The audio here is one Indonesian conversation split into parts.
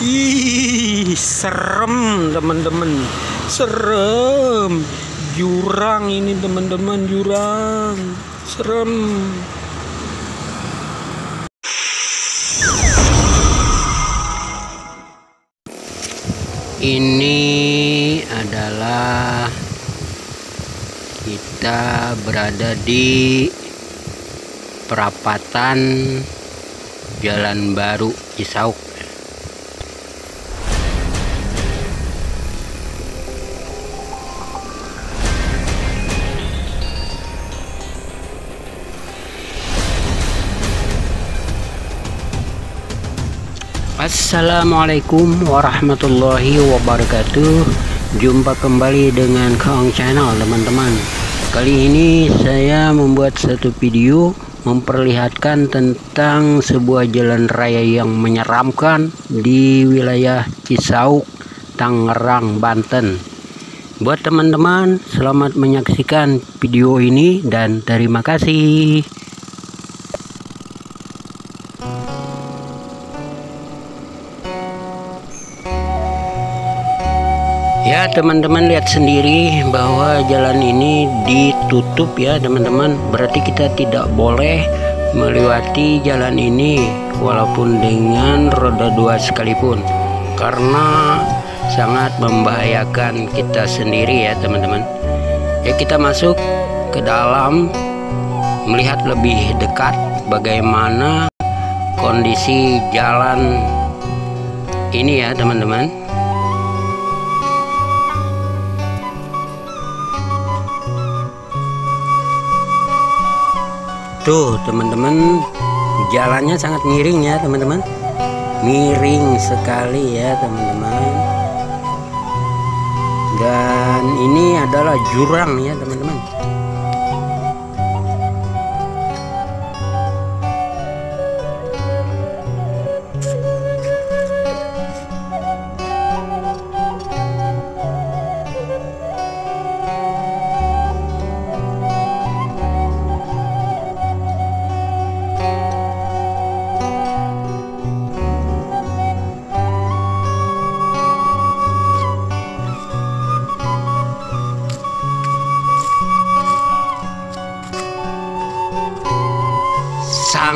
Ih, serem teman-teman. Serem. Jurang ini teman-teman, jurang. Serem. Ini adalah kita berada di perapatan Jalan Baru Cisauk Assalamualaikum warahmatullahi wabarakatuh. Jumpa kembali dengan Kong Channel teman-teman. Kali ini saya membuat satu video Memperlihatkan tentang sebuah jalan raya yang menyeramkan Di wilayah Cisauk, Tangerang, Banten. Buat teman-teman selamat menyaksikan video ini Dan terima kasih teman-teman lihat sendiri bahwa jalan ini ditutup ya teman-teman. Berarti kita tidak boleh melewati jalan ini Walaupun dengan roda dua sekalipun. Karena sangat membahayakan kita sendiri ya teman-teman. Ya kita masuk ke dalam Melihat lebih dekat bagaimana kondisi jalan ini ya teman-teman Tuh teman-teman. Jalannya sangat miring ya teman-teman. Miring sekali ya teman-teman. Dan ini adalah jurang ya teman-teman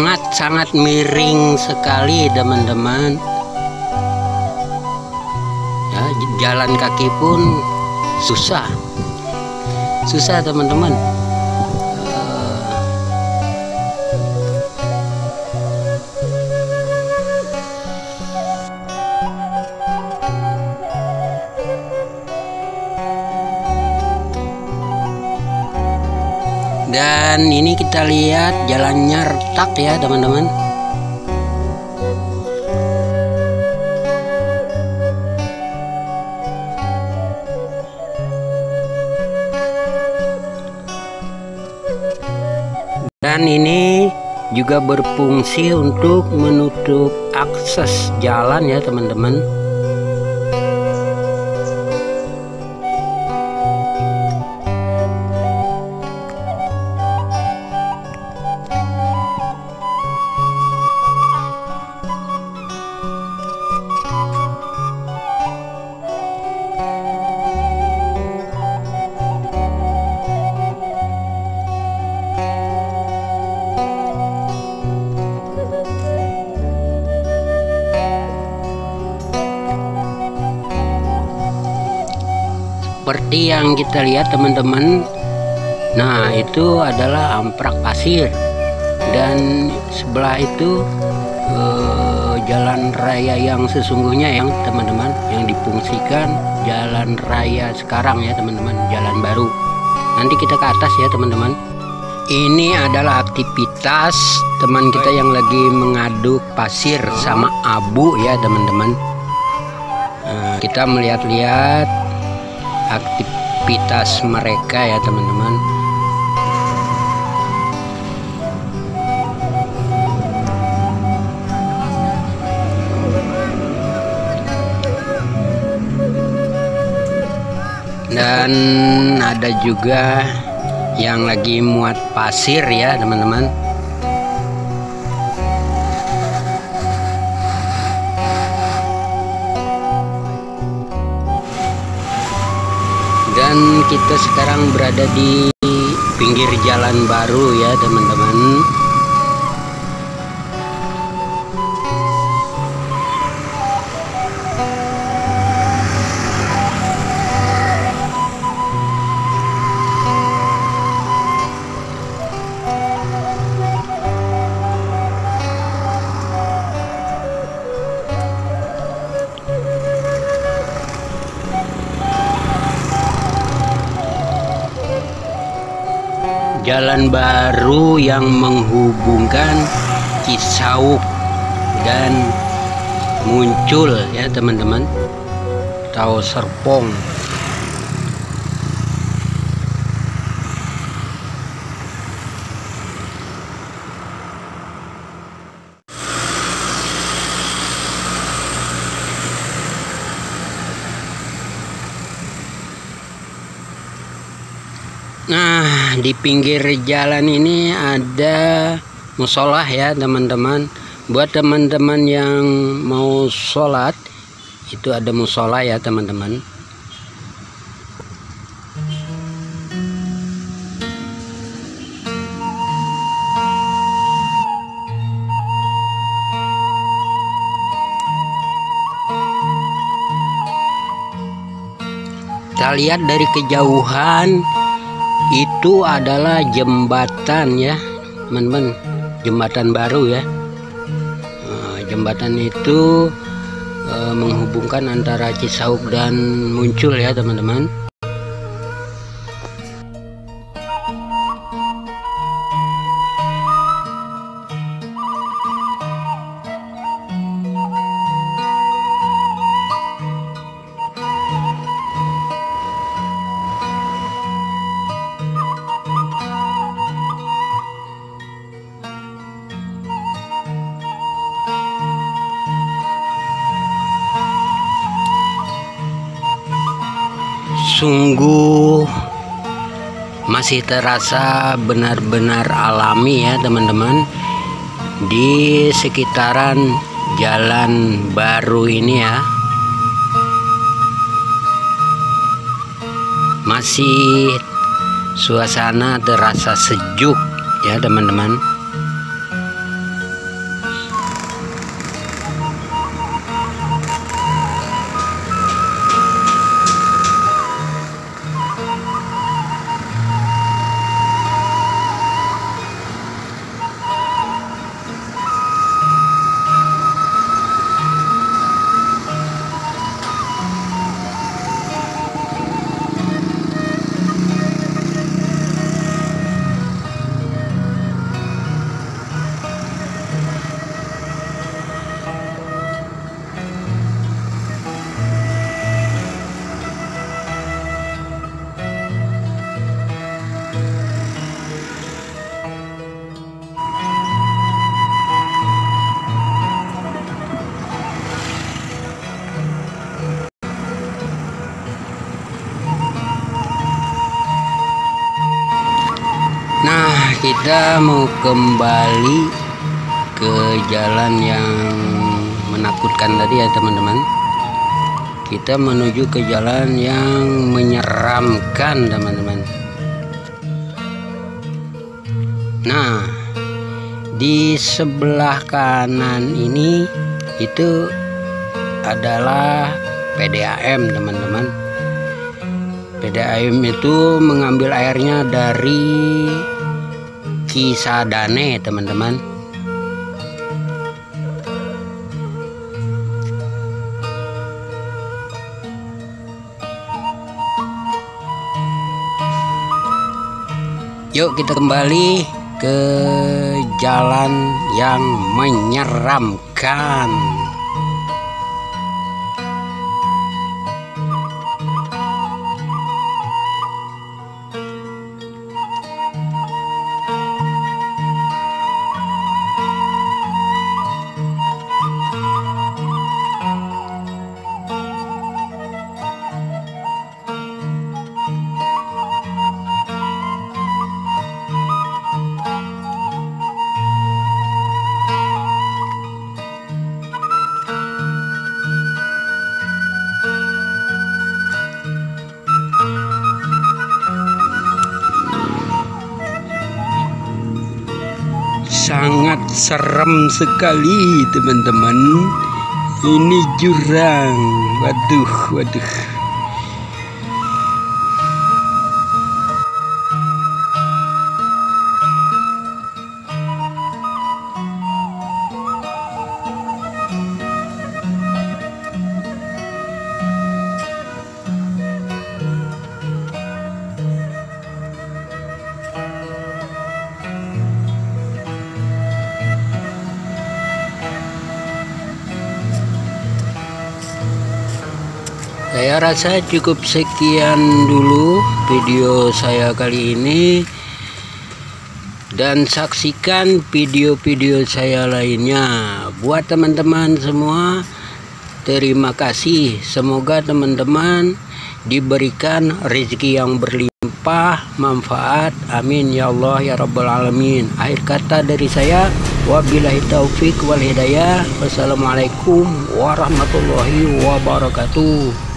sangat-sangat miring sekali teman-teman. Ya, jalan kaki pun susah. Susah teman-teman dan ini kita lihat jalannya retak ya teman-teman. Dan ini juga berfungsi untuk menutup akses jalan ya teman-teman seperti yang kita lihat teman-teman. Nah itu adalah amprak pasir. Dan sebelah itu eh, jalan raya yang sesungguhnya yang teman-teman yang difungsikan jalan raya sekarang ya teman-teman jalan baru. Nanti kita ke atas ya teman-teman. Ini adalah aktivitas teman kita yang lagi mengaduk pasir sama abu ya teman-teman. Nah, kita melihat-lihat aktivitas mereka ya teman-teman. Dan ada juga yang lagi muat pasir ya teman-teman teman-teman kita sekarang berada di pinggir jalan baru ya teman-teman jalan baru yang menghubungkan Cisauk dan muncul ya teman-teman. Tahu Serpong. Nah, di pinggir jalan ini ada musola ya, teman-teman. Buat teman-teman yang mau sholat, itu ada musola ya, teman-teman. Kita lihat dari kejauhan itu adalah jembatan ya teman-teman jembatan baru ya. Nah, jembatan itu e, menghubungkan antara Cisauk dan Muncul ya teman-teman sungguh masih terasa benar-benar alami ya teman-teman. Di sekitaran jalan baru ini ya. Masih suasana terasa sejuk ya teman-teman Nah, kita mau kembali ke jalan yang menakutkan tadi ya, teman-teman. Kita menuju ke jalan yang menyeramkan, teman-teman. Nah, di sebelah kanan ini itu adalah PDAM, teman-teman. PDAM itu mengambil airnya dari Kisadane teman-teman. Yuk kita kembali ke jalan yang menyeramkan serem sekali teman-teman. Ini jurang. Waduh waduh saya rasa cukup sekian dulu video saya kali ini. Dan saksikan video-video saya lainnya. Buat teman-teman semua terima kasih. Semoga teman-teman diberikan rezeki yang berlimpah manfaat. Amin ya Allah ya rabbal alamin. Akhir kata dari saya wabillahi taufik wal hidayah. Wassalamualaikum warahmatullahi wabarakatuh